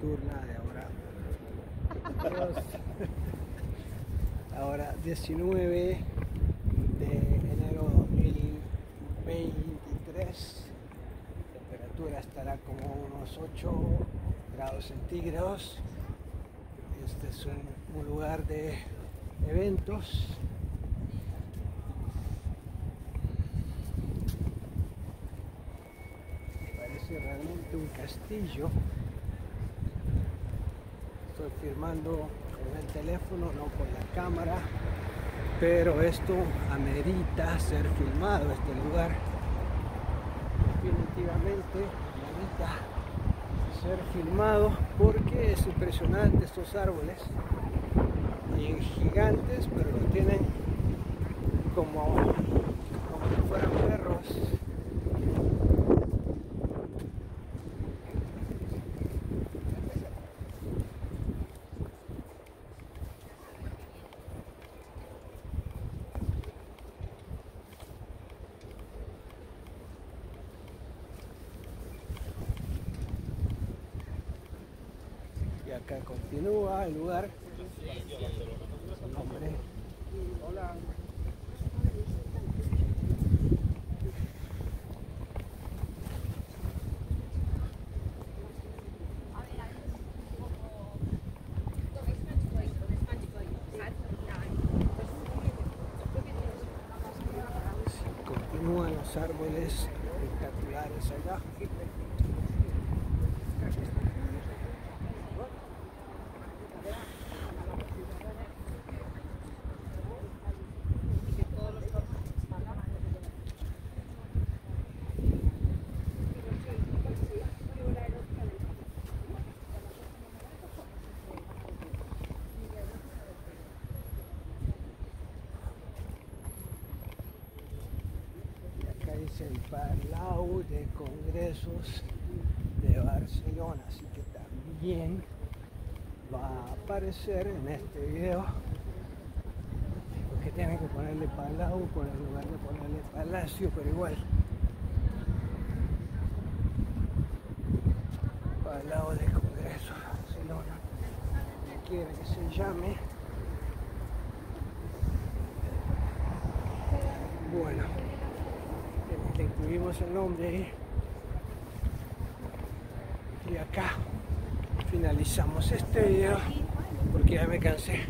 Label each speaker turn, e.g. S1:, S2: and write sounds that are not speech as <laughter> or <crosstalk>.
S1: nocturna de ahora. <laughs> Ahora 19 de enero 2023. La temperatura estará como unos 8 grados centígrados. Este es un lugar de eventos. Parece realmente un castillo. Estoy filmando con el teléfono, no con la cámara, pero esto amerita ser filmado, este lugar. Definitivamente amerita ser filmado porque es impresionante estos árboles y gigantes pero lo tienen como y acá continúa el lugar Hombre. Hola. Continúan los árboles espectaculares allá. Y acá dice el Palau de Congresos de Barcelona, así que también va a aparecer en este video. Porque tienen que ponerle Palau por el lugar de ponerle Palacio, pero igual. Palau de Congresos de Barcelona, como quiera que se llame. Bueno, incluimos el nombre ahí. Y acá finalizamos este video porque ya me cansé.